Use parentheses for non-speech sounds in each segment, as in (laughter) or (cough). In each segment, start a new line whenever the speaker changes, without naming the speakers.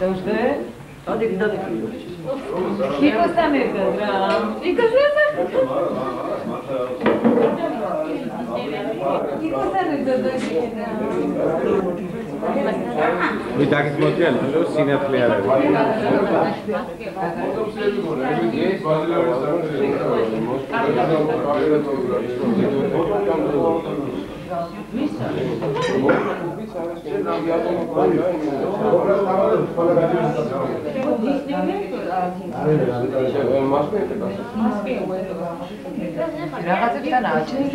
Дължда Hadi gidelim. Kim istemir kızım? İkizim mi?
Მე დაგისმოწიან რომ სინათლე არ არის
რაღაცებთან აჩენს.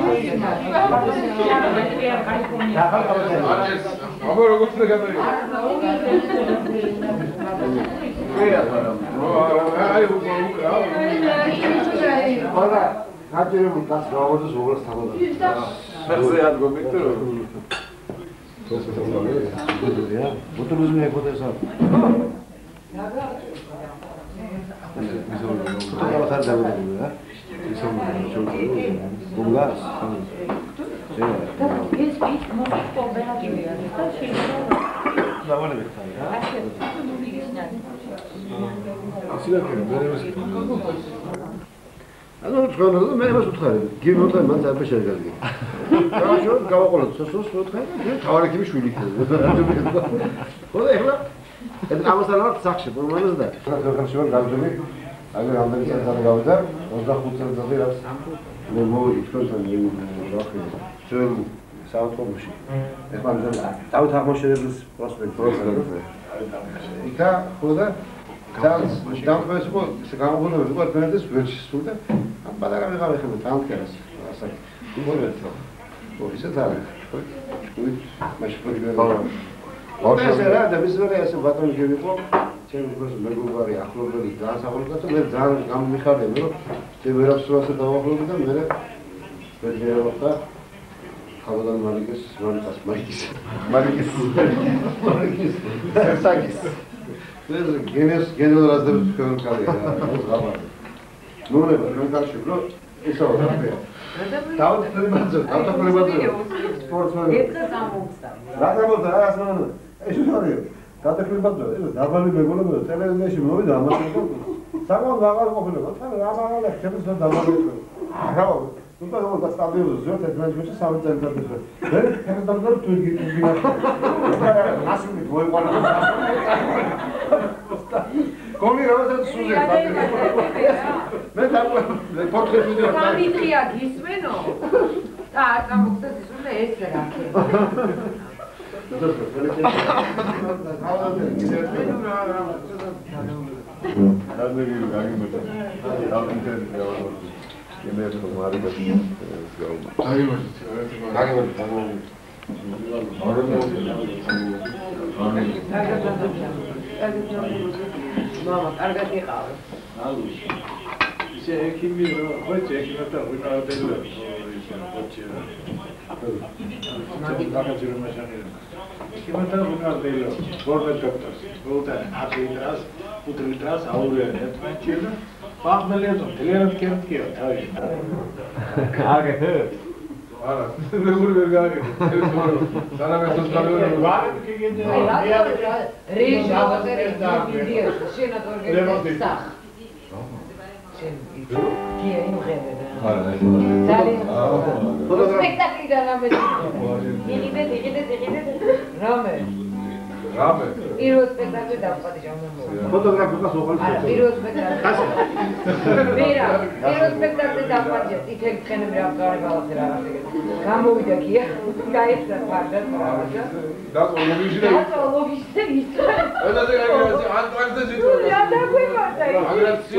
აბა როგორც უნდა გადაიღო აი უკრა
ყველა გაჭირებული კაც გავარდეს უბრალოდ თამოდა.
ფეხზე ya. Budur
uzun ne kadar sağ. Tutukla bakar da bu ya. Bunlar.
Jest ich mówić o Belgium, ale to
się nie Dawale bekler ya. Silah verin, veremezsin. ანუ თქვენ მე მას ვთხარი, გიმოთა მან წაბე შეგალგი. გააშო, გავაყოლოთ სოსოს ვთხარი, თავარი ქიმი შვილი ხდება. ხო და ეხლა ეს ამასთან ვარ სახში, პრობლემას და. ხალხში ვარ გავდები. აი რამდენი წელი გავიდა? 25 წელი რაც მე მოიწონს ამ რახი. ჩვენ საავტობუსში. ეხლა მზელა. დავით აღმოჩენების პროსპექტი. პროსპექტი. იქა ხო და იყო გამოგონება იყო ფერდეს ვერჩი სულ და ამ პატარა ვიღავ ეხლა თანკერას ასაკ იმოდი ხო ხო ისე ძალიან ხო მაშინ პროგრამა ხო ეს რა და რა ესე ბატონი გიყო ჩემს დროს მეგობარი ახლობელი დაასახელდა და მე ძალიან გამიხარდები რომ მე ვერაფერს ასე დავახლობდი და მე ვეძებდა ხალხთან მარიკეს მარიკას მარიკის მარიკის მარიკის ესაკის ეს გენეს გენერალიზების თქვენ კარია რა გამარ ნუნება ნუნდაში რომ ესო დავთვლიმაძო დავთვლიმაძო სპორტსმენი
ერთგა გამომწდა
რა გამოდა რა ასმანო ეს უცნობია გადაკლიმაძო ეს დაბალი მეგონება ტელევიზიაში მოვიდა ამას საკმაოდ მაღალი ყოფილიყო. თან რა მაღალი ხდებოდა დაბალი არა უნდა რომ დასტაბილიზო ზუსტად ერთმანეთში სამი წელი დაბიძე მე ერთდაბლა თუ გიგიგია (laughs) ასული მოიყვანა. (laughs) გონი რაღაცა სუზებს ატელეფონს. მე დავყვე ფოთხე ვიდეო.
გამიტყია გისმენო? და არ გამოგწეს უნდა ეს რა.
რამერი გაგიმეთა. დავინტერესე რა. მე მე მომარიბა. გაიმარჯვეთ. გაიმარჯვეთ.
გაიმარჯვეთ.
მამა, კარგად იყავ.
ისე ექიმი რო ხოჭი ექიმთა ვინაოდება ისე ხოჭი მაგი გაგაჭირო მაშანი ექიმთა ვინაოდება გორდა დოქტორს როუტან აპიტრას უტრიტრას აურიან ერთმანეთში და ბაღმელიაზო თლიანად კერტკია თავი
კარგი
არა მეგური ვერ გააკეთე ეს მორო სანამესოს გავიო
ვარ კიდე
რეჟი ავადერეს შენატორგე სახ შენ კი იმღერე
არა
ძალიან სპექტაკლი და რამე იღიდე იღიდე იღიდე რამე
რამე
პირველ სპექტაკლი დავხატე შემომო
ფოტოგრაფიკას ოღონდ
არა პირველ სპექტაკლი ვერა პირველ სპექტაკლი დავხატე თითქოს ხენები რა გარე ბალახი რაღაცა გამოვიდა გია გაიხდა ფარდა რაღაცა
და ლოგიში და
და ლოგიში ის
ენაზე გაიგე ან ტრანსზე ძიტო
რა დაგვიმართა ის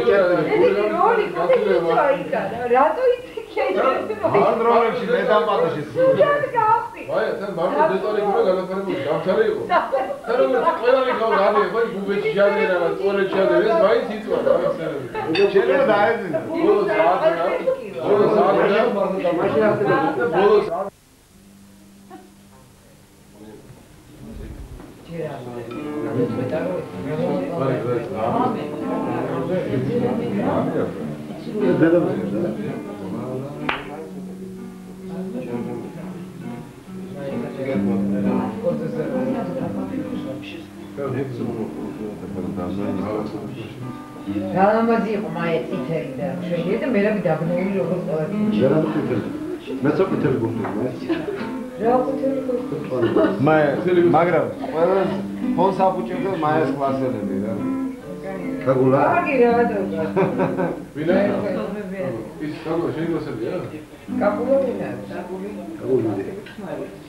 როლი კოტი იქა რატო იცი
ან დროებში მე დამპატიში
სულ გავხდი
აი მარტო დეტალი გურა გადაფარებული გამთარი იყო. თან რომ ყველანი გავ რადე ხო გუბეში შადე რა წორე შადე ეს მაინც იწვა რა ეს
შეიძლება დაეძინა
ბოლო საათი ბოლო საათი
მაშინ ახლა
ბოლო საათი
დედამიწა
გალამაზი იყო მაე წითელი და შვედია და მე რა დაბნეული როგორც ყოველთვის.
ვერა მოკითხე მეც ოკითხე გულში
რა ყუთელი ხო?
მე მაგრამ ყველა ფონს აბუჭებდა მაეს კლასელები რა.
გაგულა
კარგი რა დაგა.
ვინა ის კაბო შეიძლება
კაპულა ვინა? კაპული.
გაგულა
კაპული ვინა?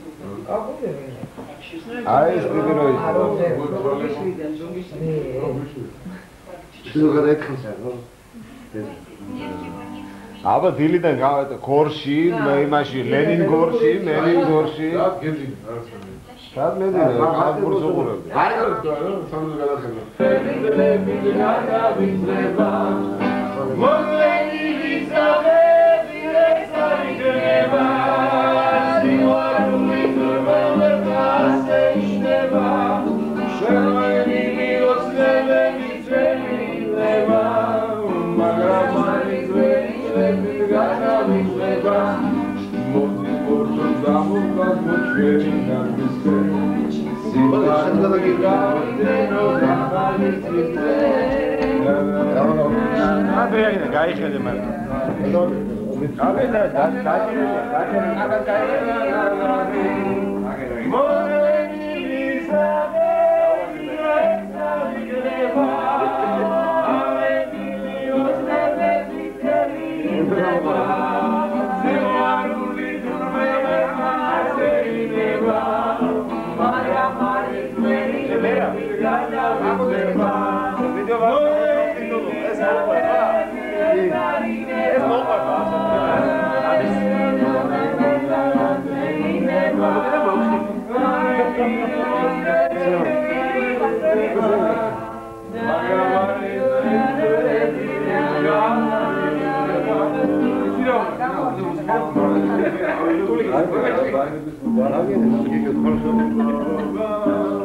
აი ეს დიდი რო ის.
არო ზე.
შენ გადაიქხეს რა
აბა დილიდან გავეთ გორში, მე იმაში ლენინ გორში, ლენინ გორში.
რა გეძინ რა
გაიხედე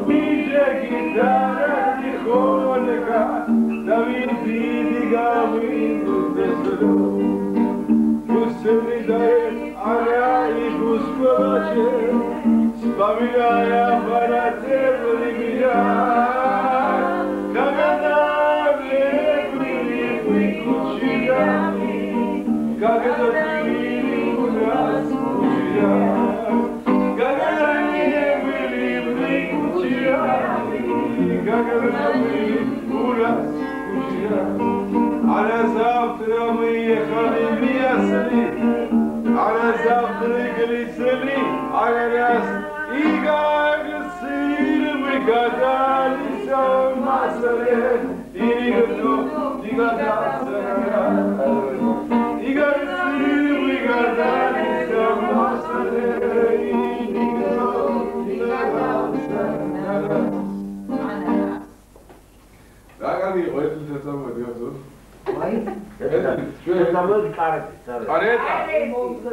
Niczego
gitara nie chodzi Бога, на визиты головы Господу. Пусть рыдает она и пусть плачет, вспоминая парады. გადალისა მასრე იგნო დიგადასრა იგარსივი გადალისა მასრე იგნო დიგადასრა რა კარგი იყო ეს წამოდი გასო
აი
ჩვენ
წამოდი კარეტით
კარეტა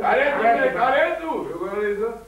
კარეტა
კარეტა
როგორ
არის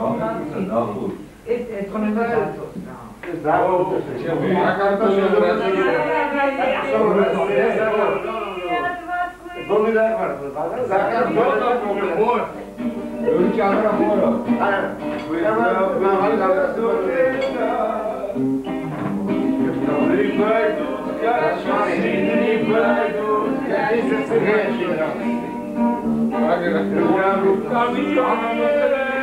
no, no food.
Do
do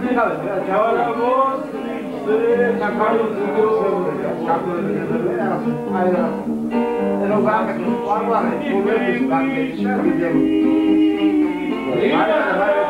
Agora, o problema do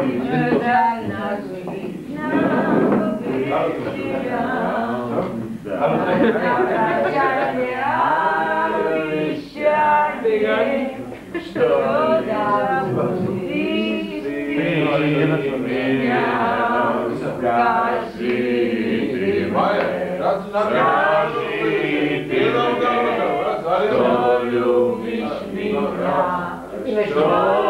Что любишь меня, что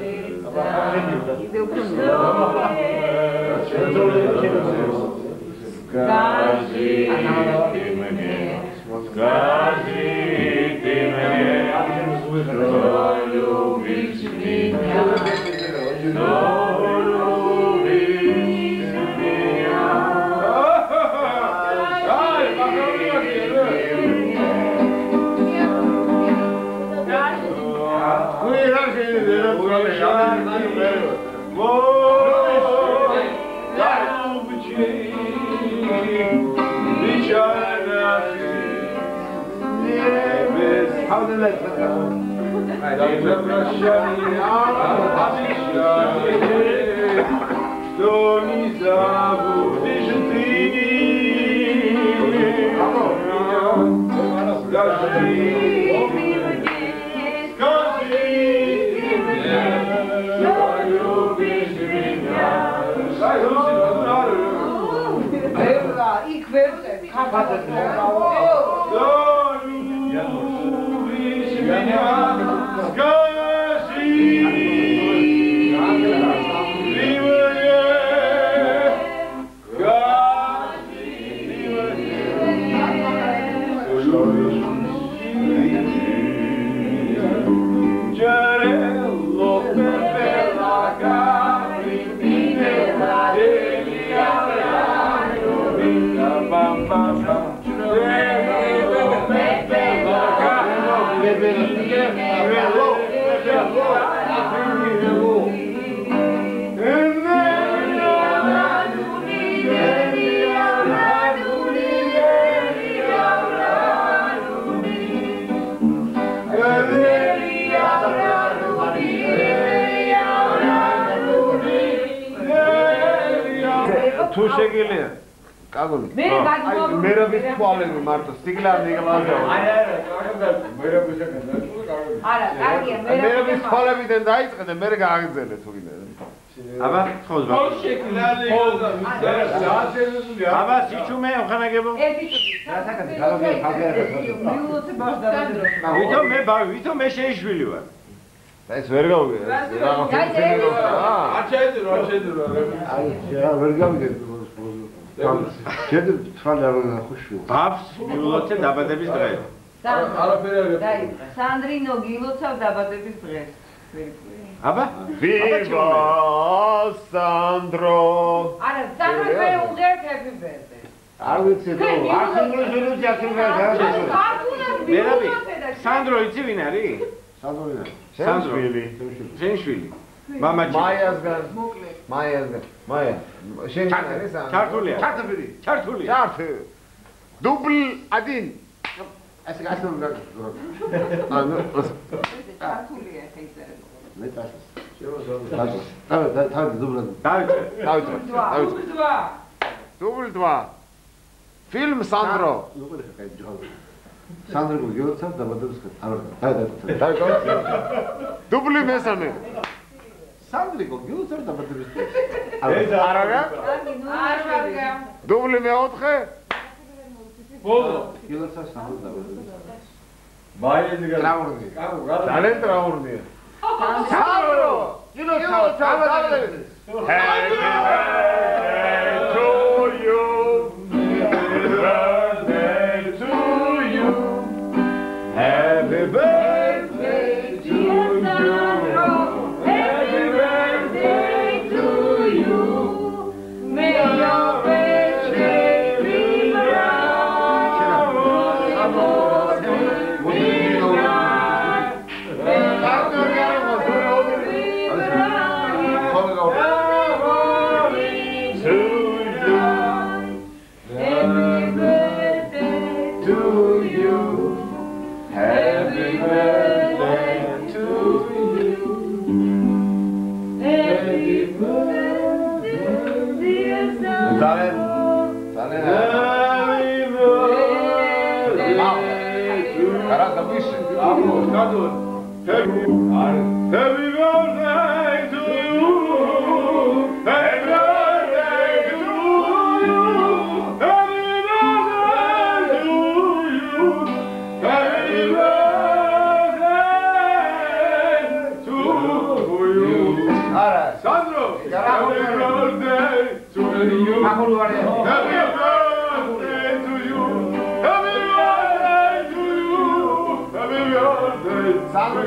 Скажи ты
мне, скажи ты
мне, что любишь меня, Дайте прощание,
обещание, что не забудешь ты
меня. Скажи,
скажи мне,
что любишь
меня. Ура,
и кверте, как
это? Minha escassidão.
თუ შეგიძლია
კაგული
მე
გადმოვიდე მერობის თვალები მარტო სიგლამდე გლაზა
არა არა მერობის
არა კარგია მერობის
თვალებიდან დაიწყე და მე გააგზელე თუ კიდე
აბა ხოს ბა
აბა სიჩუმე ხანაგებო
რასაკაც გალობია ხალხი
ვიტო მე ვიტო მე შეიშვილი ვარ
და ეს ვერ გავიგე
რა რა არ
შეიძლება რა შეიძლება ვერ გავიგე შედი თვალე არ ხუში.
ბავს მიულოცე დაბადების დღეს
არაფერი არ
დაი, სანდრინო გილოცავ დაბადების დღეს.
აბა?
ვივა სანდრო.
არა, სანდრო მე უღერთ happy birthday.
არ ვიცი თუ ახიმული ჟურნალში ახიმული
მე რა ვი სანდრო იცი ვინ არის?
სანდროინა
სანდროვილი.
შენ შვილი მამა
მაიასგან,
მოკლე.
მაიასგან. მაია. შენ არის სანდრო.
ჩართულია
ჩარტები
ჩართულია
ჩარტ. დუბლ 1.
ასე გასულ
ანუ
ჩართულია ხე იწერება.
მე ტაშს შემოსავლა და თავი დუბლად
დავიწყე
დავიწყე. დავიწყე.
დუბლ
დუბლ 2. ფილმ სანდრო.
სანდრო გიოცა დაბადების ხა არ და და
დავიწყე. დუბლი მესამე.
სანდრო გიოცა დაბადების
ეს არ არა?
კარგი, ნუ არ ვარგა.
დუბლი მეოთხე.
ბოლო.
გიოცა სანდრო დაბადების
მაიენდი გა.
ტრაურდი
კარო, კარო.
ძალიან ტრაურნია. სანდრო. გილოცავ დაბადების. Happy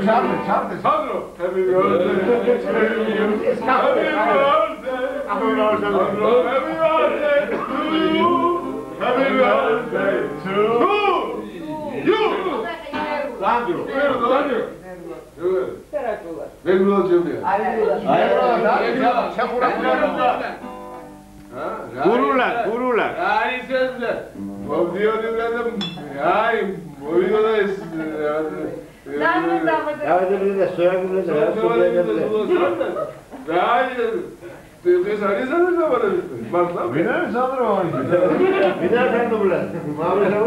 Çaldı, çaldı. Tanrı. Tabii gördü. Tabii gördü. Happy birthday. Happy birthday to you.
Happy birthday
to you.
Sandro.
Sandro.
Sandro.
Terakkullah.
Memnun olacağım diyor. Ayrılırlar. Ayrılırlar.
Ayrılırlar. Gururlar, gururlar. Yani sözler. Bu
diyor dedim. Yani
bu videoda yani ಯಾವ್ದ್ರಿಂದ soybean ಮಾವಿನ